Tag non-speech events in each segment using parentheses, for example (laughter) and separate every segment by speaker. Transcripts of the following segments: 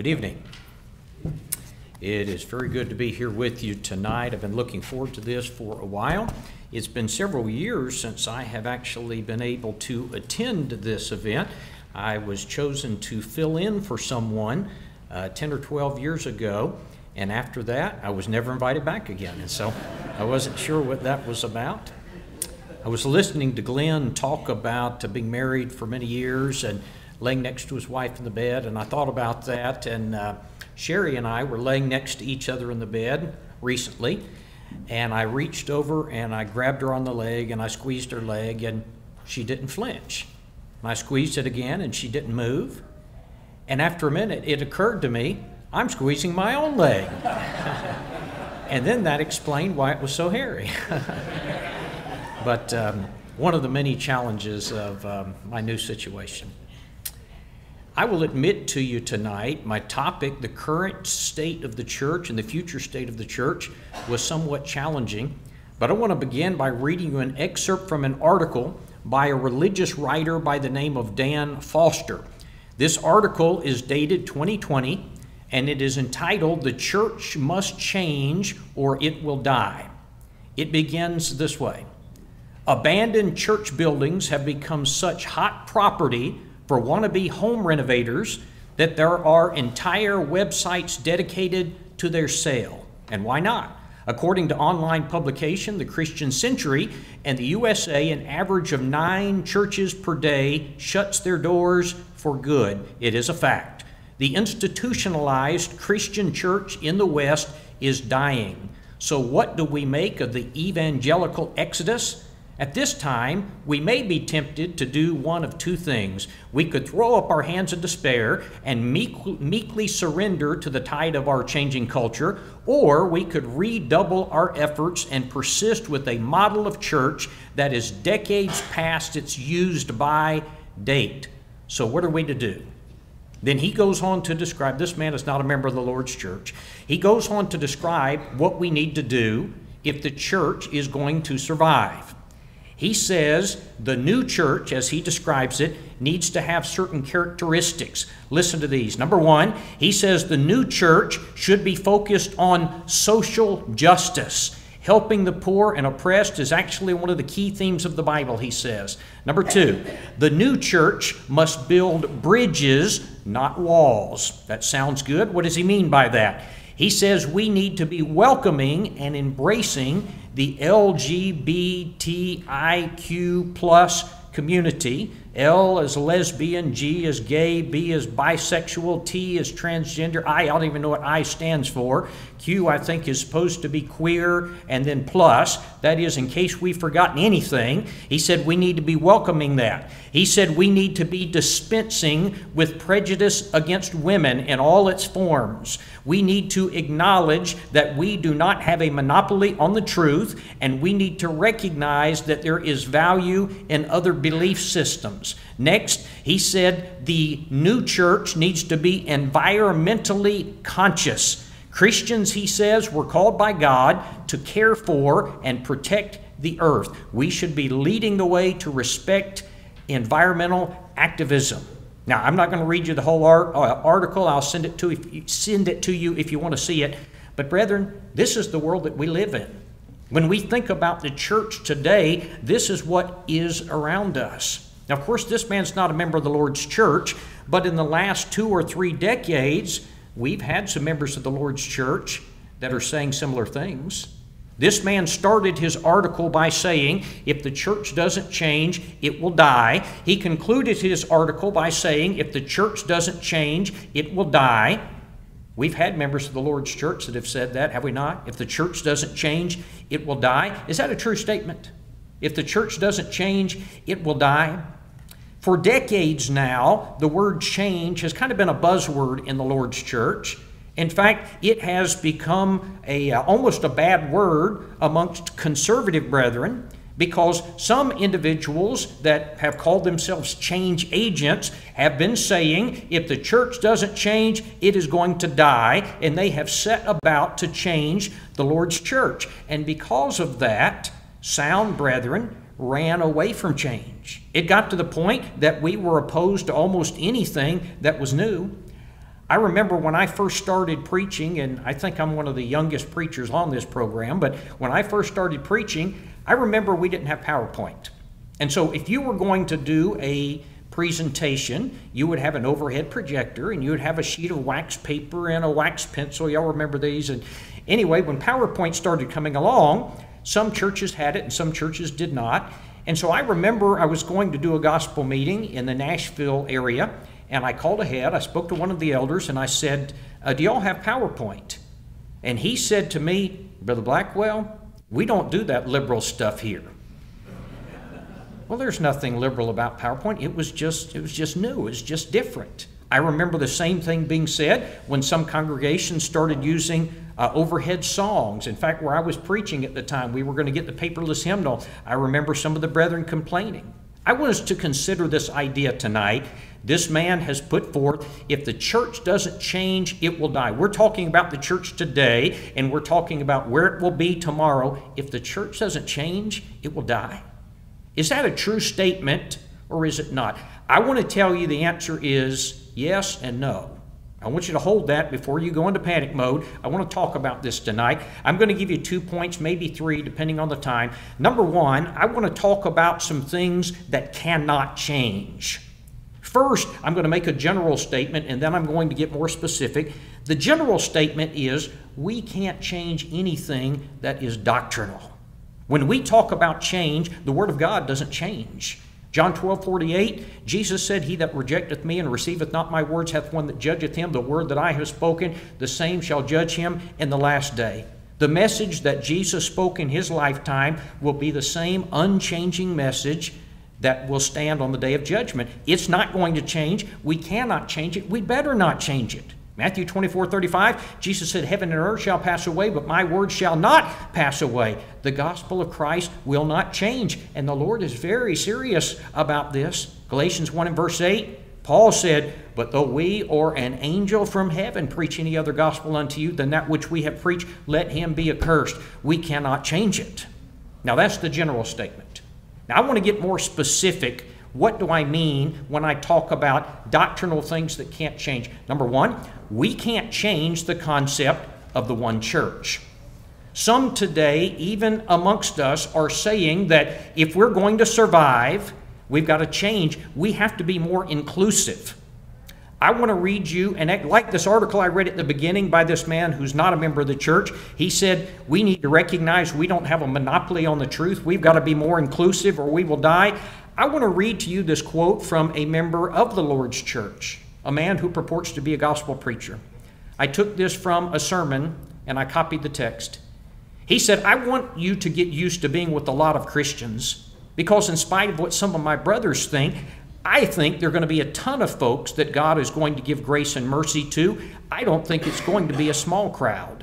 Speaker 1: Good evening. It is very good to be here with you tonight. I've been looking forward to this for a while. It's been several years since I have actually been able to attend this event. I was chosen to fill in for someone uh, 10 or 12 years ago, and after that, I was never invited back again. And so I wasn't sure what that was about. I was listening to Glenn talk about uh, being married for many years and laying next to his wife in the bed, and I thought about that. And uh, Sherry and I were laying next to each other in the bed recently, and I reached over and I grabbed her on the leg and I squeezed her leg, and she didn't flinch. And I squeezed it again, and she didn't move. And after a minute, it occurred to me I'm squeezing my own leg. (laughs) and then that explained why it was so hairy. (laughs) but um, one of the many challenges of um, my new situation. I will admit to you tonight, my topic, the current state of the church and the future state of the church, was somewhat challenging. But I want to begin by reading you an excerpt from an article by a religious writer by the name of Dan Foster. This article is dated 2020 and it is entitled The Church Must Change or It Will Die. It begins this way Abandoned church buildings have become such hot property for wannabe home renovators that there are entire websites dedicated to their sale. And why not? According to online publication The Christian Century and the USA, an average of nine churches per day shuts their doors for good. It is a fact. The institutionalized Christian church in the West is dying. So, what do we make of the evangelical exodus? At this time, we may be tempted to do one of two things. We could throw up our hands in despair and meek, meekly surrender to the tide of our changing culture, or we could redouble our efforts and persist with a model of church that is decades past its used by date. So, what are we to do? Then he goes on to describe this man is not a member of the Lord's church. He goes on to describe what we need to do if the church is going to survive. He says the new church, as he describes it, needs to have certain characteristics. Listen to these. Number one, he says the new church should be focused on social justice. Helping the poor and oppressed is actually one of the key themes of the Bible, he says. Number two, the new church must build bridges, not walls. That sounds good. What does he mean by that? He says we need to be welcoming and embracing the LGBTIQ plus community. L is lesbian, G is gay, B is bisexual, T is transgender, I, I don't even know what I stands for. Q, I think, is supposed to be queer, and then plus. That is, in case we've forgotten anything, he said we need to be welcoming that. He said we need to be dispensing with prejudice against women in all its forms. We need to acknowledge that we do not have a monopoly on the truth, and we need to recognize that there is value in other belief systems. Next, he said the new church needs to be environmentally conscious. Christians, he says, were called by God to care for and protect the earth. We should be leading the way to respect environmental activism. Now, I'm not going to read you the whole uh, article. I'll send it to if you, send it to you if you want to see it. But brethren, this is the world that we live in. When we think about the church today, this is what is around us. Now, of course, this man's not a member of the Lord's church, but in the last two or three decades, we've had some members of the Lord's church that are saying similar things. This man started his article by saying, if the church doesn't change, it will die. He concluded his article by saying, if the church doesn't change, it will die. We've had members of the Lord's church that have said that, have we not? If the church doesn't change, it will die. Is that a true statement? If the church doesn't change, it will die. For decades now, the word change has kind of been a buzzword in the Lord's church. In fact, it has become a, uh, almost a bad word amongst conservative brethren because some individuals that have called themselves change agents have been saying if the church doesn't change, it is going to die, and they have set about to change the Lord's church. And because of that, sound brethren ran away from change. It got to the point that we were opposed to almost anything that was new. I remember when I first started preaching, and I think I'm one of the youngest preachers on this program, but when I first started preaching, I remember we didn't have PowerPoint. And so if you were going to do a presentation, you would have an overhead projector and you would have a sheet of wax paper and a wax pencil. Y'all remember these? And anyway, when PowerPoint started coming along, some churches had it and some churches did not. And so I remember I was going to do a gospel meeting in the Nashville area, and I called ahead. I spoke to one of the elders and I said, uh, Do y'all have PowerPoint? And he said to me, Brother Blackwell, we don't do that liberal stuff here. Well, there's nothing liberal about PowerPoint. It was just it was just new. It was just different. I remember the same thing being said when some congregations started using uh, overhead songs. In fact, where I was preaching at the time, we were going to get the paperless hymnal. I remember some of the brethren complaining. I want us to consider this idea tonight. This man has put forth if the church doesn't change, it will die. We're talking about the church today, and we're talking about where it will be tomorrow. If the church doesn't change, it will die. Is that a true statement or is it not? I want to tell you the answer is yes and no. I want you to hold that before you go into panic mode. I want to talk about this tonight. I'm going to give you two points, maybe three, depending on the time. Number one, I want to talk about some things that cannot change. First, I'm going to make a general statement and then I'm going to get more specific. The general statement is we can't change anything that is doctrinal. When we talk about change, the Word of God doesn't change. John 12, 48, Jesus said, He that rejecteth me and receiveth not my words hath one that judgeth him. The word that I have spoken, the same shall judge him in the last day. The message that Jesus spoke in his lifetime will be the same unchanging message that will stand on the day of judgment. It's not going to change. We cannot change it. We better not change it. Matthew 24, 35, Jesus said, Heaven and earth shall pass away, but my word shall not pass away. The gospel of Christ will not change. And the Lord is very serious about this. Galatians 1 and verse 8, Paul said, But though we or an angel from heaven preach any other gospel unto you than that which we have preached, let him be accursed. We cannot change it. Now that's the general statement. Now I want to get more specific what do I mean when I talk about doctrinal things that can't change? Number one, we can't change the concept of the one church. Some today, even amongst us, are saying that if we're going to survive, we've got to change. We have to be more inclusive. I want to read you, and like this article I read at the beginning by this man who's not a member of the church, he said, We need to recognize we don't have a monopoly on the truth. We've got to be more inclusive or we will die. I want to read to you this quote from a member of the Lord's church, a man who purports to be a gospel preacher. I took this from a sermon and I copied the text. He said, I want you to get used to being with a lot of Christians because, in spite of what some of my brothers think, I think there are going to be a ton of folks that God is going to give grace and mercy to. I don't think it's going to be a small crowd.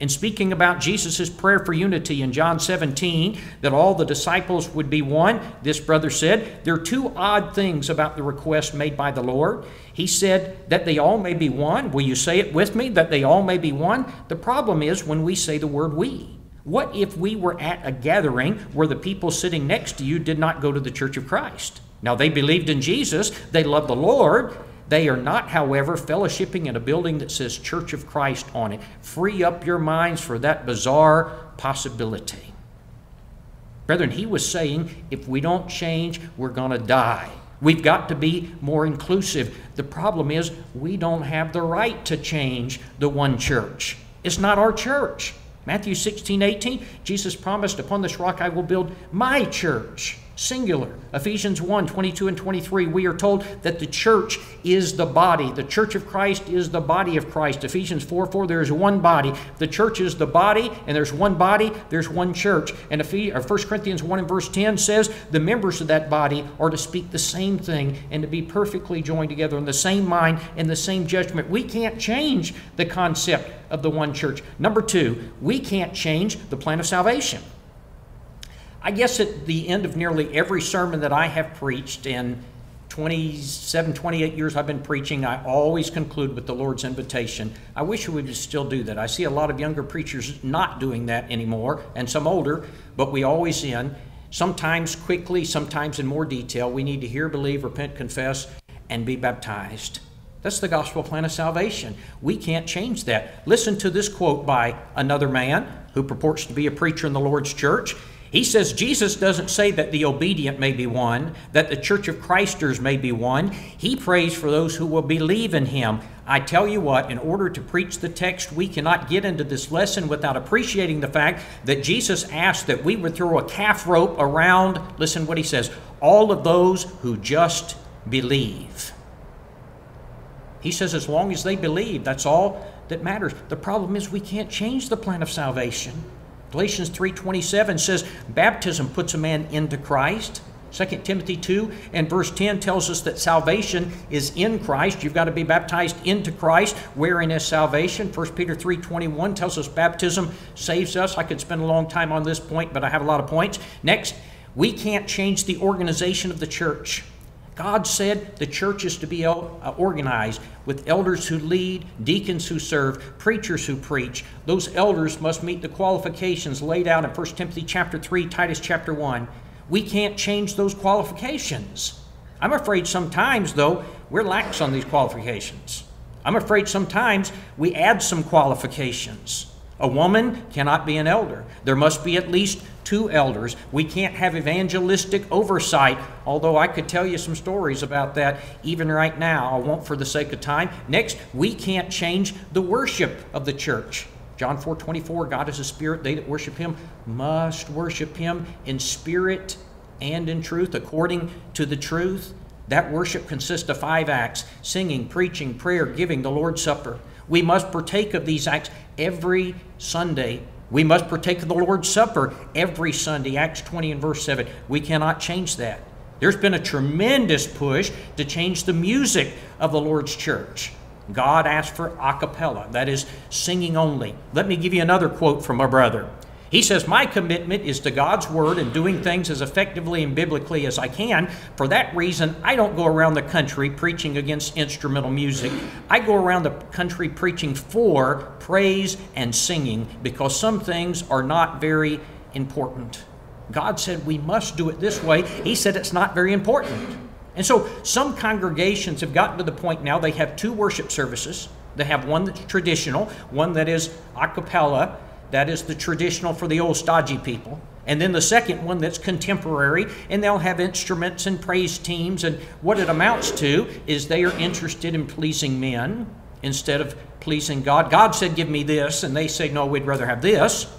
Speaker 1: In speaking about Jesus' prayer for unity in John 17, that all the disciples would be one, this brother said, there are two odd things about the request made by the Lord. He said that they all may be one. Will you say it with me? That they all may be one? The problem is when we say the word we. What if we were at a gathering where the people sitting next to you did not go to the church of Christ? Now, they believed in Jesus, they loved the Lord, they are not, however, fellowshipping in a building that says Church of Christ on it. Free up your minds for that bizarre possibility. Brethren, he was saying if we don't change, we're going to die. We've got to be more inclusive. The problem is we don't have the right to change the one church. It's not our church. Matthew 16, 18, Jesus promised, Upon this rock I will build my church singular. Ephesians 1 22 and 23, we are told that the church is the body. The church of Christ is the body of Christ. Ephesians 4 4, there is one body. The church is the body, and there's one body, there's one church. And 1 Corinthians 1 and verse 10 says the members of that body are to speak the same thing and to be perfectly joined together in the same mind and the same judgment. We can't change the concept of the one church. Number two, we can't change the plan of salvation. I guess at the end of nearly every sermon that I have preached in 27, 28 years I've been preaching, I always conclude with the Lord's invitation. I wish we would still do that. I see a lot of younger preachers not doing that anymore, and some older, but we always end, sometimes quickly, sometimes in more detail. We need to hear, believe, repent, confess, and be baptized. That's the gospel plan of salvation. We can't change that. Listen to this quote by another man who purports to be a preacher in the Lord's church. He says Jesus doesn't say that the obedient may be one, that the church of Christers may be one. He prays for those who will believe in him. I tell you what, in order to preach the text, we cannot get into this lesson without appreciating the fact that Jesus asked that we would throw a calf rope around, listen what he says, all of those who just believe. He says, as long as they believe, that's all that matters. The problem is we can't change the plan of salvation. Galatians 3:27 says baptism puts a man into Christ. 2 Timothy 2 and verse 10 tells us that salvation is in Christ. You've got to be baptized into Christ, wherein is salvation. 1 Peter 3:21 tells us baptism saves us. I could spend a long time on this point, but I have a lot of points. Next, we can't change the organization of the church. God said the church is to be uh, organized with elders who lead, deacons who serve, preachers who preach. Those elders must meet the qualifications laid out in 1 Timothy chapter 3, Titus chapter 1. We can't change those qualifications. I'm afraid sometimes, though, we're lax on these qualifications. I'm afraid sometimes we add some qualifications. A woman cannot be an elder. There must be at least two elders. We can't have evangelistic oversight, although I could tell you some stories about that even right now. I won't for the sake of time. Next, we can't change the worship of the church. John 4 24, God is a spirit. They that worship him must worship him in spirit and in truth, according to the truth. That worship consists of five acts singing, preaching, prayer, giving, the Lord's Supper. We must partake of these acts every Sunday. We must partake of the Lord's Supper every Sunday. Acts 20 and verse 7. We cannot change that. There's been a tremendous push to change the music of the Lord's church. God asked for a cappella, that is, singing only. Let me give you another quote from a brother. He says, My commitment is to God's Word and doing things as effectively and biblically as I can. For that reason, I don't go around the country preaching against instrumental music. I go around the country preaching for praise and singing because some things are not very important. God said we must do it this way. He said it's not very important. And so some congregations have gotten to the point now they have two worship services. They have one that's traditional, one that is a cappella, that is the traditional for the old stodgy people. And then the second one that's contemporary, and they'll have instruments and praise teams. And what it amounts to is they are interested in pleasing men instead of pleasing God. God said, Give me this, and they say, No, we'd rather have this.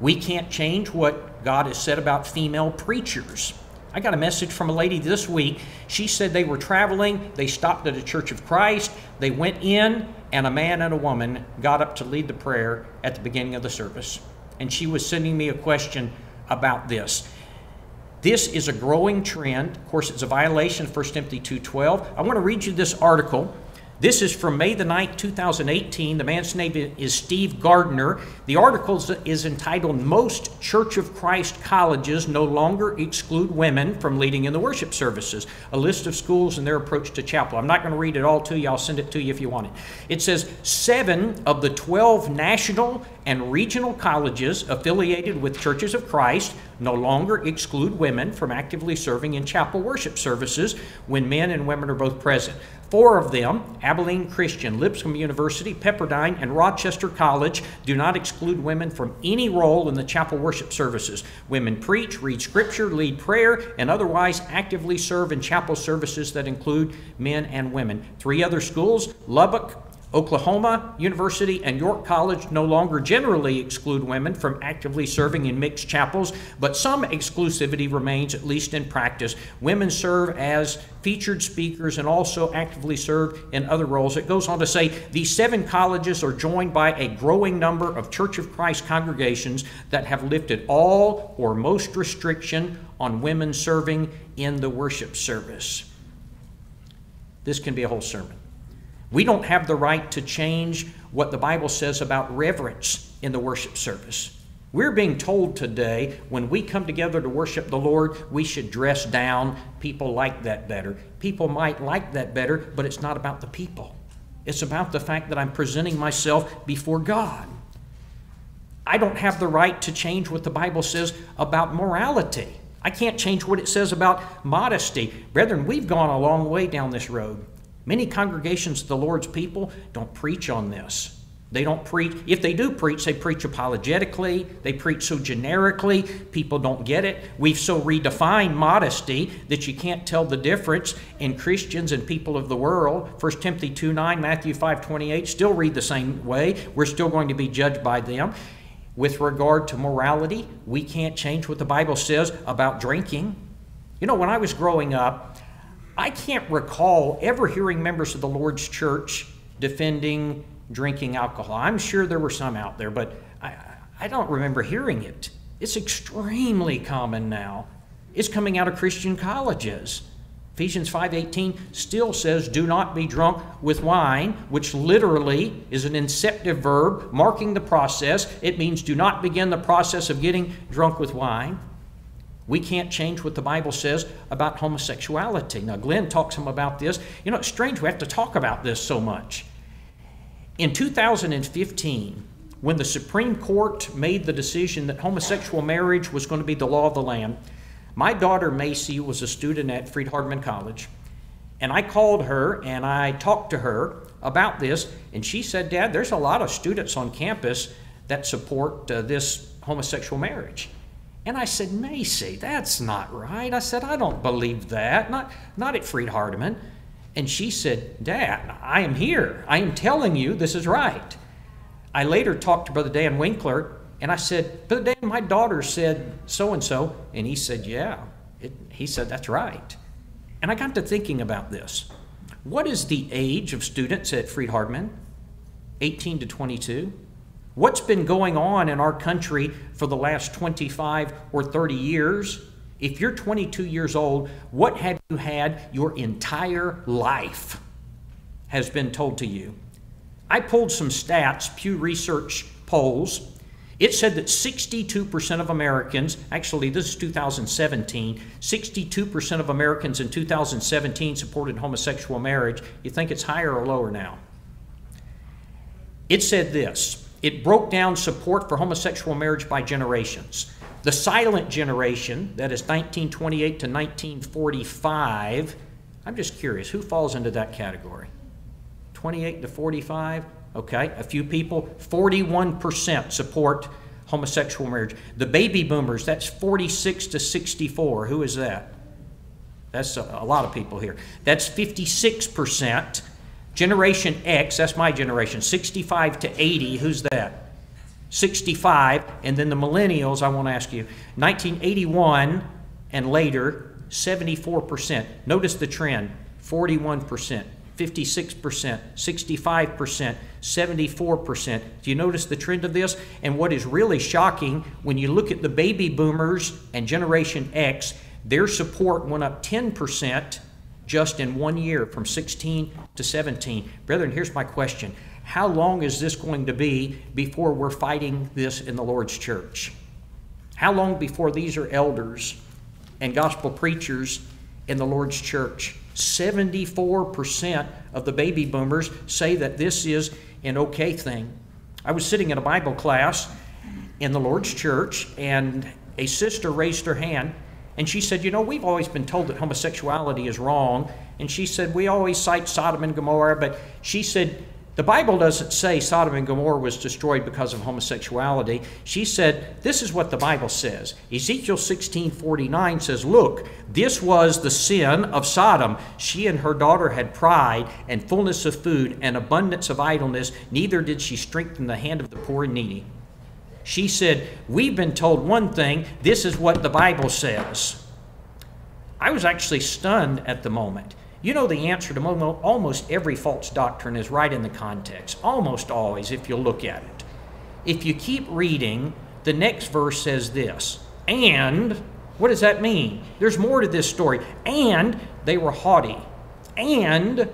Speaker 1: We can't change what God has said about female preachers. I got a message from a lady this week. She said they were traveling, they stopped at a Church of Christ, they went in, and a man and a woman got up to lead the prayer at the beginning of the service. And she was sending me a question about this. This is a growing trend. Of course, it's a violation of 1 Timothy 2.12. I want to read you this article this is from May the 9th, 2018. The man's name is Steve Gardner. The article is entitled Most Church of Christ Colleges No Longer Exclude Women from Leading in the Worship Services, a list of schools and their approach to chapel. I'm not going to read it all to you. I'll send it to you if you want it. It says seven of the 12 national and regional colleges affiliated with Churches of Christ no longer exclude women from actively serving in chapel worship services when men and women are both present. Four of them, Abilene Christian, Lipscomb University, Pepperdine, and Rochester College, do not exclude women from any role in the chapel worship services. Women preach, read scripture, lead prayer, and otherwise actively serve in chapel services that include men and women. Three other schools, Lubbock, Oklahoma University and York College no longer generally exclude women from actively serving in mixed chapels, but some exclusivity remains, at least in practice. Women serve as featured speakers and also actively serve in other roles. It goes on to say these seven colleges are joined by a growing number of Church of Christ congregations that have lifted all or most restriction on women serving in the worship service. This can be a whole sermon. We don't have the right to change what the Bible says about reverence in the worship service. We're being told today when we come together to worship the Lord, we should dress down. People like that better. People might like that better, but it's not about the people. It's about the fact that I'm presenting myself before God. I don't have the right to change what the Bible says about morality. I can't change what it says about modesty. Brethren, we've gone a long way down this road. Many congregations of the Lord's people don't preach on this. They don't preach, if they do preach, they preach apologetically, they preach so generically, people don't get it. We've so redefined modesty that you can't tell the difference in Christians and people of the world. 1 Timothy 2 9, Matthew 5 28 still read the same way. We're still going to be judged by them. With regard to morality, we can't change what the Bible says about drinking. You know, when I was growing up, I can't recall ever hearing members of the Lord's church defending drinking alcohol. I'm sure there were some out there, but I, I don't remember hearing it. It's extremely common now. It's coming out of Christian colleges. Ephesians 5:18 still says do not be drunk with wine, which literally is an inceptive verb marking the process. It means do not begin the process of getting drunk with wine. We can't change what the Bible says about homosexuality. Now Glenn talks some about this. You know, it's strange we have to talk about this so much. In 2015, when the Supreme Court made the decision that homosexual marriage was going to be the law of the land, my daughter Macy was a student at Freed-Hardeman College. And I called her and I talked to her about this, and she said, Dad, there's a lot of students on campus that support uh, this homosexual marriage. And I said, Macy, that's not right. I said, I don't believe that, not, not at Freed-Hardeman. And she said, Dad, I am here. I am telling you this is right. I later talked to Brother Dan Winkler and I said, Brother Dan, my daughter said so and so. And he said, Yeah. It, he said, That's right. And I got to thinking about this. What is the age of students at Freed-Hardeman? 18 to 22. What's been going on in our country for the last 25 or 30 years? If you're 22 years old, what have you had your entire life has been told to you? I pulled some stats, Pew Research polls. It said that 62% of Americans, actually, this is 2017, 62% of Americans in 2017 supported homosexual marriage. You think it's higher or lower now? It said this it broke down support for homosexual marriage by generations. The silent generation, that is 1928 to 1945, I'm just curious, who falls into that category? 28 to 45? Okay, a few people. 41% support homosexual marriage. The baby boomers, that's 46 to 64. Who is that? That's a, a lot of people here. That's 56%. Generation X, that's my generation, 65 to 80. Who's that? 65, and then the millennials, I want to ask you, 1981 and later, 74%. Notice the trend 41%, 56%, 65%, 74%. Do you notice the trend of this? And what is really shocking, when you look at the baby boomers and Generation X, their support went up 10% just in one year from 16 to 17. Brethren, here's my question how long is this going to be before we're fighting this in the Lord's church? How long before these are elders and gospel preachers in the Lord's church? 74% of the baby boomers say that this is an okay thing. I was sitting in a Bible class in the Lord's church, and a sister raised her hand and she said, You know, we've always been told that homosexuality is wrong. And she said, We always cite Sodom and Gomorrah, but she said, the Bible doesn't say Sodom and Gomorrah was destroyed because of homosexuality. She said, this is what the Bible says. Ezekiel 16:49 says, "Look, this was the sin of Sodom. She and her daughter had pride and fullness of food and abundance of idleness, neither did she strengthen the hand of the poor and needy." She said, "We've been told one thing, this is what the Bible says." I was actually stunned at the moment. You know, the answer to almost every false doctrine is right in the context, almost always, if you look at it. If you keep reading, the next verse says this And, what does that mean? There's more to this story. And they were haughty, and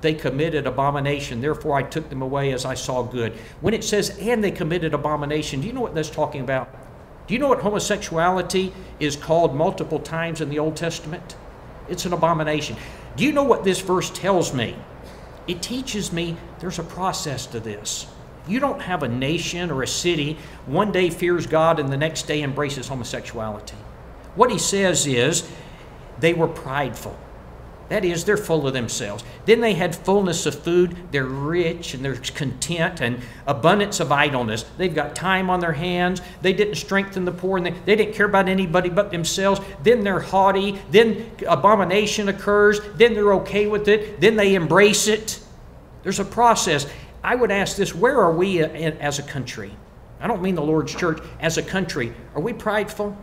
Speaker 1: they committed abomination. Therefore, I took them away as I saw good. When it says, and they committed abomination, do you know what that's talking about? Do you know what homosexuality is called multiple times in the Old Testament? It's an abomination. Do you know what this verse tells me? It teaches me there's a process to this. You don't have a nation or a city one day fears God and the next day embraces homosexuality. What he says is they were prideful. That is, they're full of themselves. Then they had fullness of food. They're rich and they're content and abundance of idleness. They've got time on their hands. They didn't strengthen the poor and they, they didn't care about anybody but themselves. Then they're haughty. Then abomination occurs. Then they're okay with it. Then they embrace it. There's a process. I would ask this where are we as a country? I don't mean the Lord's church. As a country, are we prideful?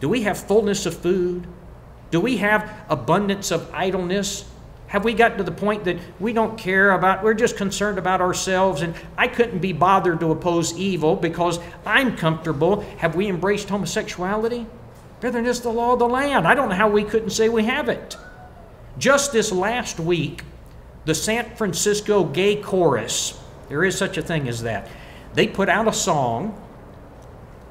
Speaker 1: Do we have fullness of food? Do we have abundance of idleness? Have we gotten to the point that we don't care about, we're just concerned about ourselves and I couldn't be bothered to oppose evil because I'm comfortable? Have we embraced homosexuality? Brethren, it's the law of the land. I don't know how we couldn't say we have it. Just this last week, the San Francisco Gay Chorus, there is such a thing as that, they put out a song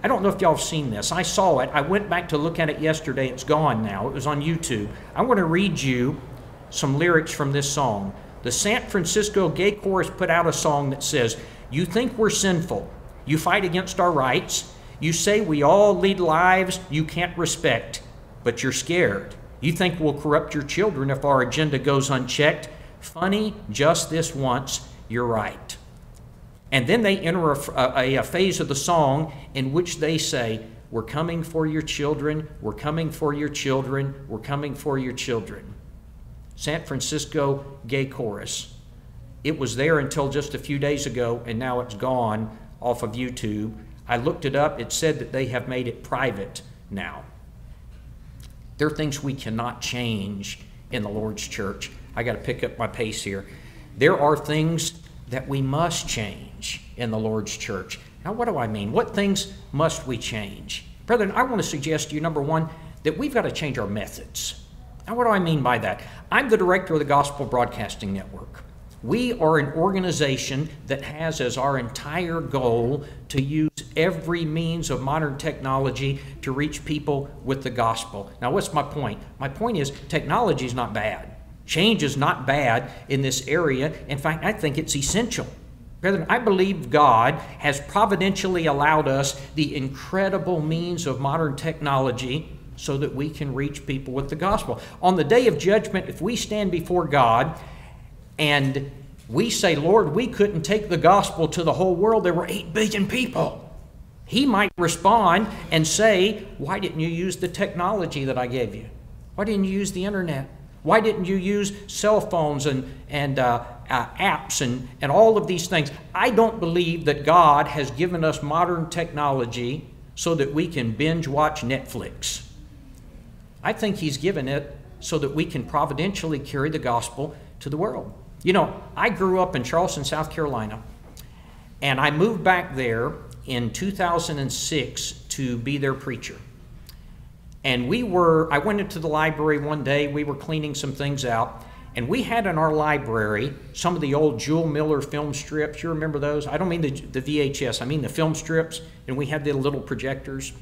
Speaker 1: I don't know if y'all have seen this. I saw it. I went back to look at it yesterday. It's gone now. It was on YouTube. I want to read you some lyrics from this song. The San Francisco Gay Chorus put out a song that says, You think we're sinful. You fight against our rights. You say we all lead lives you can't respect, but you're scared. You think we'll corrupt your children if our agenda goes unchecked. Funny, just this once, you're right. And then they enter a, a, a, phase of the song in which they say, We're coming for your children, we're coming for your children, we're coming for your children. San Francisco Gay Chorus. It was there until just a few days ago, and now it's gone off of YouTube. I looked it up, it said that they have made it private now. There are things we cannot change in the Lord's church. I got to pick up my pace here. There are things that we must change in the Lord's church. Now, what do I mean? What things must we change? Brethren, I want to suggest to you, number one, that we've got to change our methods. Now, what do I mean by that? I'm the director of the Gospel Broadcasting Network. We are an organization that has as our entire goal to use every means of modern technology to reach people with the gospel. Now, what's my point? My point is technology is not bad. Change is not bad in this area. In fact, I think it's essential. Brethren, I believe God has providentially allowed us the incredible means of modern technology so that we can reach people with the gospel. On the day of judgment, if we stand before God and we say, Lord, we couldn't take the gospel to the whole world, there were 8 billion people. He might respond and say, Why didn't you use the technology that I gave you? Why didn't you use the internet? Why didn't you use cell phones and, and uh, uh, apps and, and all of these things? I don't believe that God has given us modern technology so that we can binge watch Netflix. I think He's given it so that we can providentially carry the gospel to the world. You know, I grew up in Charleston, South Carolina, and I moved back there in 2006 to be their preacher. And we were, I went into the library one day, we were cleaning some things out, and we had in our library some of the old Jule Miller film strips. You remember those? I don't mean the, the VHS, I mean the film strips, and we had the little projectors.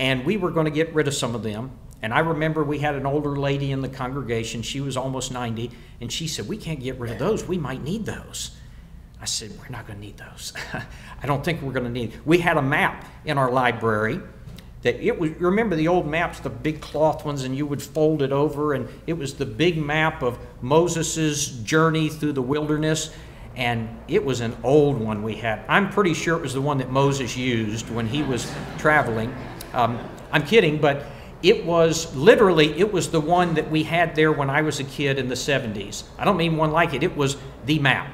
Speaker 1: And we were going to get rid of some of them. And I remember we had an older lady in the congregation, she was almost 90, and she said, We can't get rid of those, we might need those. I said, We're not going to need those. (laughs) I don't think we're going to need. We had a map in our library that it was remember the old maps the big cloth ones and you would fold it over and it was the big map of moses's journey through the wilderness and it was an old one we had. I'm pretty sure it was the one that moses used when he was traveling. Um, i'm kidding but it was literally it was the one that we had there when i was a kid in the 70s i don't mean one like it it was the map.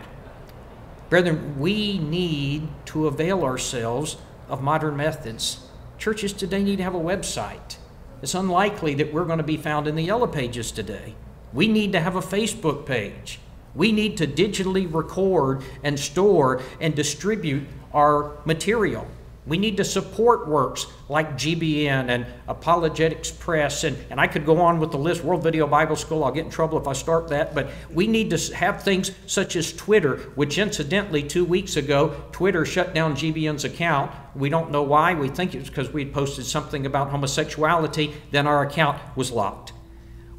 Speaker 1: Brethren we need to avail ourselves of modern methods Churches today need to have a website. It's unlikely that we're going to be found in the yellow pages today. We need to have a Facebook page. We need to digitally record and store and distribute our material. We need to support works like GBN and Apologetics Press, and, and I could go on with the list, World Video Bible School. I'll get in trouble if I start that, but we need to have things such as Twitter, which incidentally, two weeks ago, Twitter shut down GBN's account. We don't know why. We think it's because we had posted something about homosexuality, then our account was locked.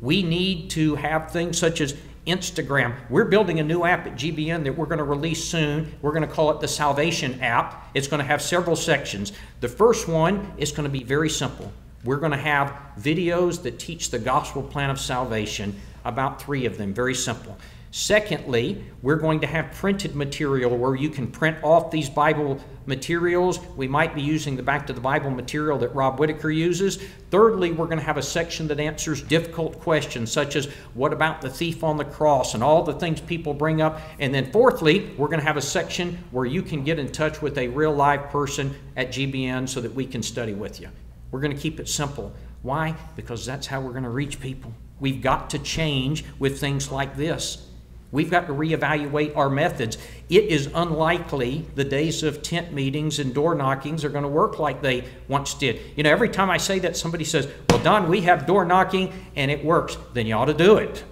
Speaker 1: We need to have things such as Instagram. We're building a new app at GBN that we're going to release soon. We're going to call it the Salvation app. It's going to have several sections. The first one is going to be very simple. We're going to have videos that teach the gospel plan of salvation, about three of them, very simple. Secondly, we're going to have printed material where you can print off these Bible materials. We might be using the Back to the Bible material that Rob Whitaker uses. Thirdly, we're going to have a section that answers difficult questions, such as what about the thief on the cross and all the things people bring up. And then fourthly, we're going to have a section where you can get in touch with a real live person at GBN so that we can study with you. We're going to keep it simple. Why? Because that's how we're going to reach people. We've got to change with things like this. We've got to reevaluate our methods. It is unlikely the days of tent meetings and door knockings are going to work like they once did. You know, every time I say that, somebody says, Well, Don, we have door knocking and it works. Then you ought to do it.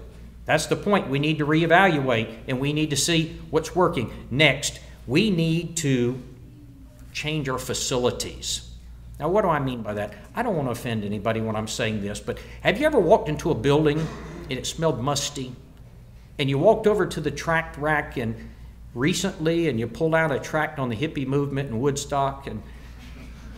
Speaker 1: That's the point. We need to reevaluate and we need to see what's working. Next, we need to change our facilities. Now, what do I mean by that? I don't want to offend anybody when I'm saying this, but have you ever walked into a building and it smelled musty? And you walked over to the tract rack and recently and you pulled out a tract on the hippie movement in Woodstock and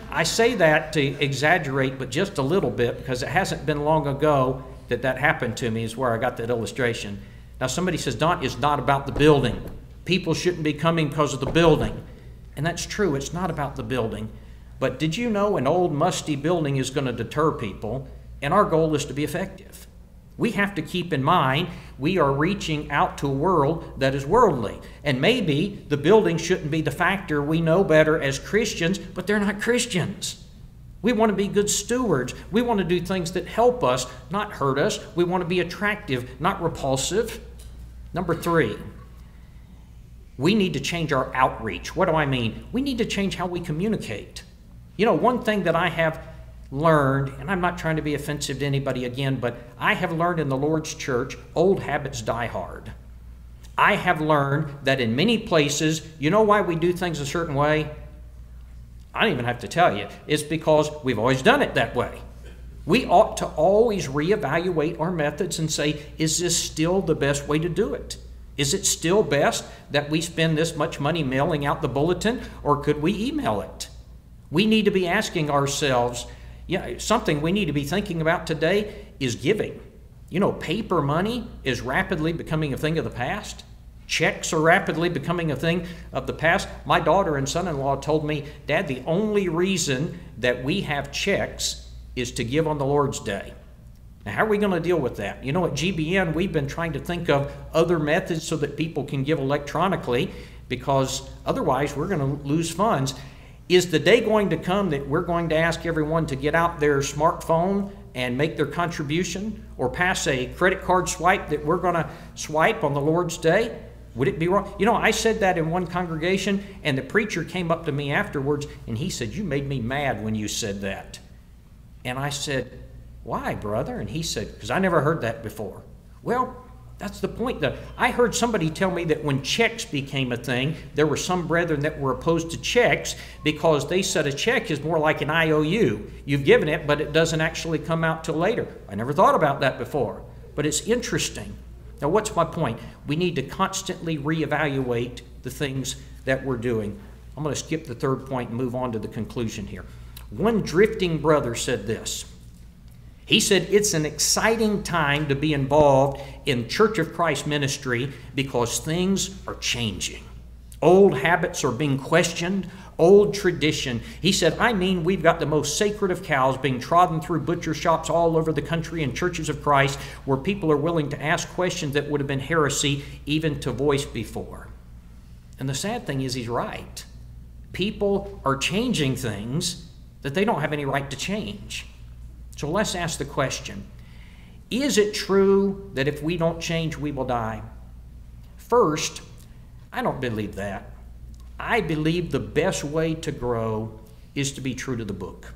Speaker 1: I say that to exaggerate but just a little bit because it hasn't been long ago that that happened to me is where I got that illustration. Now somebody says Don it's not about the building. People shouldn't be coming because of the building. And that's true, it's not about the building. But did you know an old musty building is going to deter people and our goal is to be effective. We have to keep in mind we are reaching out to a world that is worldly. And maybe the building shouldn't be the factor. We know better as Christians, but they're not Christians. We want to be good stewards. We want to do things that help us, not hurt us. We want to be attractive, not repulsive. Number three, we need to change our outreach. What do I mean? We need to change how we communicate. You know, one thing that I have learned, and I'm not trying to be offensive to anybody again, but I have learned in the Lord's church, old habits die hard. I have learned that in many places, you know why we do things a certain way? I don't even have to tell you. It's because we've always done it that way. We ought to always reevaluate our methods and say, is this still the best way to do it? Is it still best that we spend this much money mailing out the bulletin, or could we email it? We need to be asking ourselves, yeah, something we need to be thinking about today is giving. You know, paper money is rapidly becoming a thing of the past. Checks are rapidly becoming a thing of the past. My daughter and son in law told me, Dad, the only reason that we have checks is to give on the Lord's Day. Now, how are we going to deal with that? You know, at GBN, we've been trying to think of other methods so that people can give electronically because otherwise we're going to lose funds. Is the day going to come that we're going to ask everyone to get out their smartphone and make their contribution or pass a credit card swipe that we're going to swipe on the Lord's day? Would it be wrong? You know, I said that in one congregation, and the preacher came up to me afterwards and he said, You made me mad when you said that. And I said, Why, brother? And he said, Because I never heard that before. Well, that's the point. That I heard somebody tell me that when checks became a thing, there were some brethren that were opposed to checks because they said a check is more like an IOU. You've given it, but it doesn't actually come out till later. I never thought about that before, but it's interesting. Now, what's my point? We need to constantly reevaluate the things that we're doing. I'm going to skip the third point and move on to the conclusion here. One drifting brother said this. He said it's an exciting time to be involved in Church of Christ ministry because things are changing. Old habits are being questioned, old tradition. He said, I mean, we've got the most sacred of cows being trodden through butcher shops all over the country and churches of Christ where people are willing to ask questions that would have been heresy even to voice before. And the sad thing is, he's right. People are changing things that they don't have any right to change. So let's ask the question Is it true that if we don't change, we will die? First, I don't believe that. I believe the best way to grow is to be true to the book.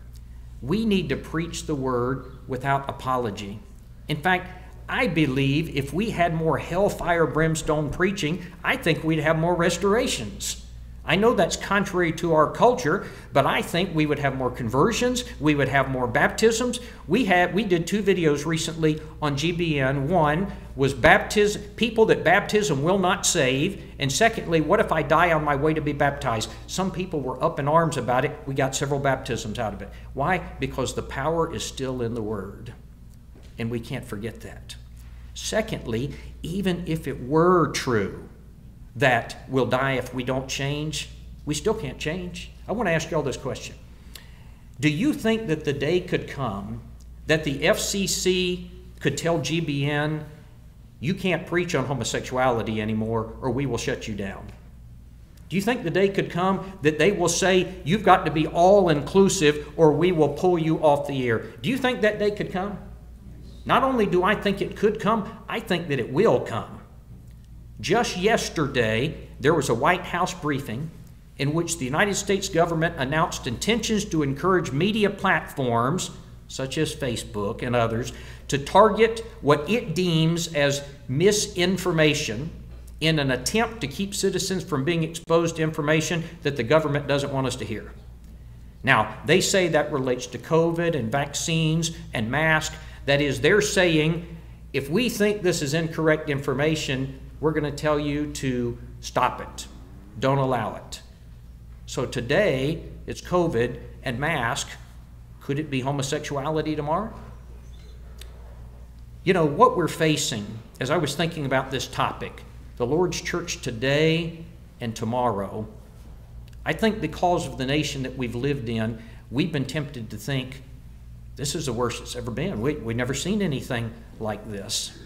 Speaker 1: We need to preach the word without apology. In fact, I believe if we had more hellfire brimstone preaching, I think we'd have more restorations. I know that's contrary to our culture, but I think we would have more conversions, we would have more baptisms. We had we did two videos recently on GBN. One was baptism people that baptism will not save, and secondly, what if I die on my way to be baptized? Some people were up in arms about it. We got several baptisms out of it. Why? Because the power is still in the word. And we can't forget that. Secondly, even if it were true that we'll die if we don't change, we still can't change. I want to ask you all this question. Do you think that the day could come that the FCC could tell GBN, you can't preach on homosexuality anymore or we will shut you down? Do you think the day could come that they will say, you've got to be all inclusive or we will pull you off the air? Do you think that day could come? Not only do I think it could come, I think that it will come. Just yesterday, there was a White House briefing in which the United States government announced intentions to encourage media platforms, such as Facebook and others, to target what it deems as misinformation in an attempt to keep citizens from being exposed to information that the government doesn't want us to hear. Now, they say that relates to COVID and vaccines and masks. That is, they're saying if we think this is incorrect information, we're going to tell you to stop it. Don't allow it. So today, it's COVID and mask. Could it be homosexuality tomorrow? You know, what we're facing, as I was thinking about this topic, the Lord's church today and tomorrow, I think because of the nation that we've lived in, we've been tempted to think this is the worst it's ever been. We, we've never seen anything like this.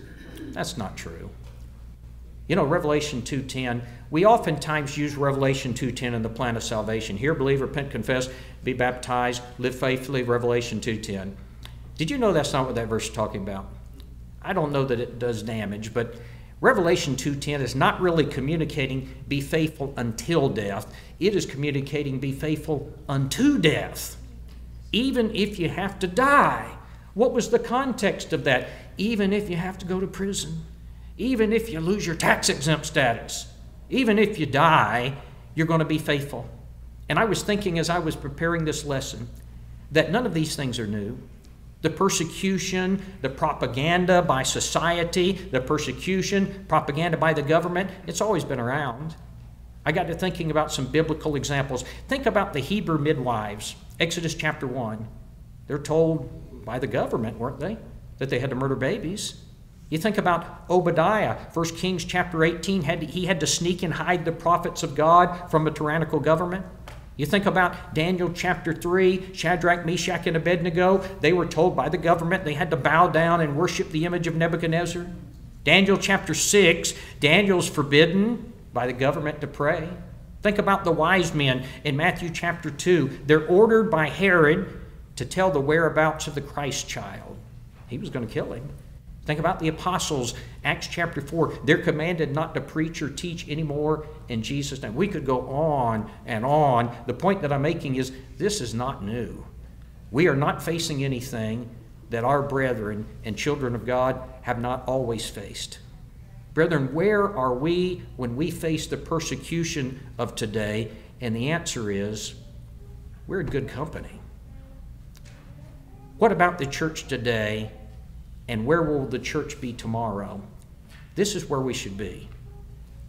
Speaker 1: That's not true. You know, Revelation 2.10, we oftentimes use Revelation 2.10 in the plan of salvation. Here, believe, repent, confess, be baptized, live faithfully, Revelation 2.10. Did you know that's not what that verse is talking about? I don't know that it does damage, but Revelation 2.10 is not really communicating be faithful until death. It is communicating be faithful unto death, even if you have to die. What was the context of that? Even if you have to go to prison even if you lose your tax exempt status, even if you die, you're going to be faithful. And I was thinking as I was preparing this lesson that none of these things are new. The persecution, the propaganda by society, the persecution, propaganda by the government, it's always been around. I got to thinking about some biblical examples. Think about the Hebrew midwives, Exodus chapter 1. They're told by the government, weren't they, that they had to murder babies. You think about Obadiah, 1 Kings chapter 18, had to, he had to sneak and hide the prophets of God from a tyrannical government. You think about Daniel chapter 3, Shadrach, Meshach, and Abednego. They were told by the government they had to bow down and worship the image of Nebuchadnezzar. Daniel chapter 6, Daniel's forbidden by the government to pray. Think about the wise men in Matthew chapter 2. They're ordered by Herod to tell the whereabouts of the Christ child. He was going to kill him. Think about the apostles, Acts chapter 4. They're commanded not to preach or teach anymore in Jesus' name. We could go on and on. The point that I'm making is this is not new. We are not facing anything that our brethren and children of God have not always faced. Brethren, where are we when we face the persecution of today? And the answer is we're in good company. What about the church today and where will the church be tomorrow? This is where we should be.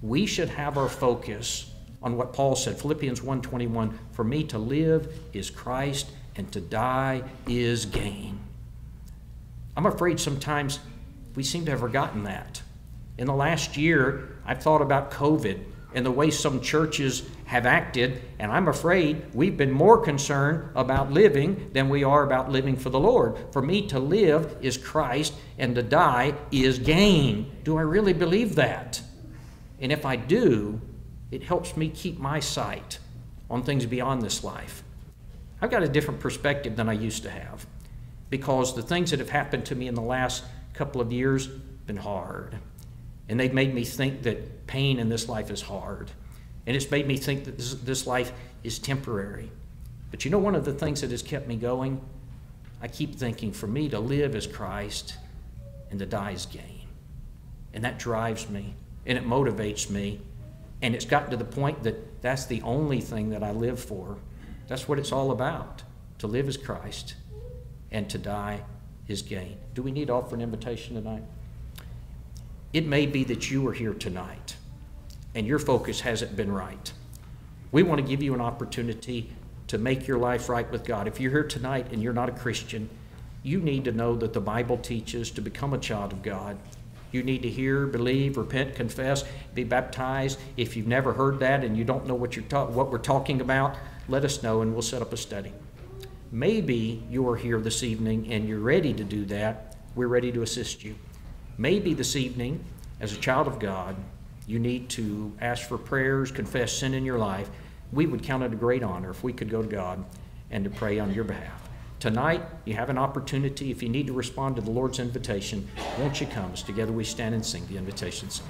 Speaker 1: We should have our focus on what Paul said, Philippians 1:21, for me to live is Christ and to die is gain. I'm afraid sometimes we seem to have forgotten that. In the last year, I've thought about COVID and the way some churches have acted, and I'm afraid we've been more concerned about living than we are about living for the Lord. For me to live is Christ, and to die is gain. Do I really believe that? And if I do, it helps me keep my sight on things beyond this life. I've got a different perspective than I used to have because the things that have happened to me in the last couple of years have been hard. And they've made me think that pain in this life is hard. And it's made me think that this, this life is temporary. But you know, one of the things that has kept me going? I keep thinking for me to live is Christ and to die is gain. And that drives me and it motivates me. And it's gotten to the point that that's the only thing that I live for. That's what it's all about. To live as Christ and to die is gain. Do we need to offer an invitation tonight? It may be that you are here tonight and your focus hasn't been right. We want to give you an opportunity to make your life right with God. If you're here tonight and you're not a Christian, you need to know that the Bible teaches to become a child of God. You need to hear, believe, repent, confess, be baptized. If you've never heard that and you don't know what, you're ta- what we're talking about, let us know and we'll set up a study. Maybe you are here this evening and you're ready to do that. We're ready to assist you. Maybe this evening, as a child of God, you need to ask for prayers, confess sin in your life. We would count it a great honor if we could go to God and to pray on your behalf. Tonight, you have an opportunity. If you need to respond to the Lord's invitation, won't you come as together we stand and sing the invitation song?